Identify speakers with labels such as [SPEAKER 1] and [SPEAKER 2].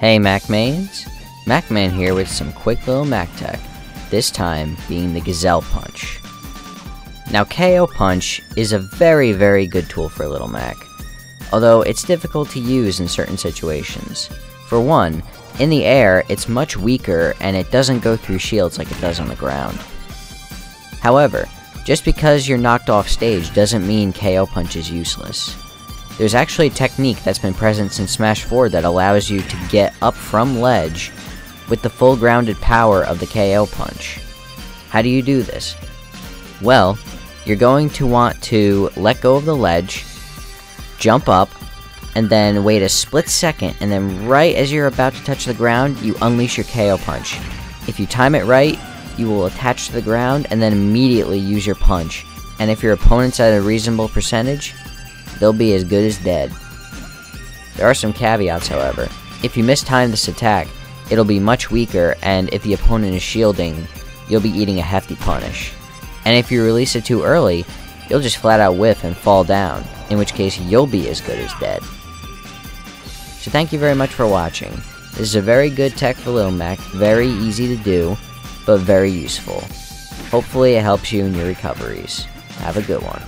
[SPEAKER 1] Hey MacMains, MacMan here with some quick little Mac tech, this time being the Gazelle Punch. Now KO Punch is a very very good tool for Little Mac, although it's difficult to use in certain situations. For one, in the air it's much weaker and it doesn't go through shields like it does on the ground. However, just because you're knocked off stage doesn't mean KO Punch is useless. There's actually a technique that's been present since Smash 4 that allows you to get up from ledge with the full grounded power of the KO punch. How do you do this? Well, you're going to want to let go of the ledge, jump up, and then wait a split second, and then right as you're about to touch the ground, you unleash your KO punch. If you time it right, you will attach to the ground and then immediately use your punch. And if your opponent's at a reasonable percentage, they'll be as good as dead. There are some caveats, however. If you mistime this attack, it'll be much weaker, and if the opponent is shielding, you'll be eating a hefty punish. And if you release it too early, you'll just flat out whiff and fall down, in which case you'll be as good as dead. So thank you very much for watching. This is a very good tech for Little Mac, very easy to do, but very useful. Hopefully it helps you in your recoveries. Have a good one.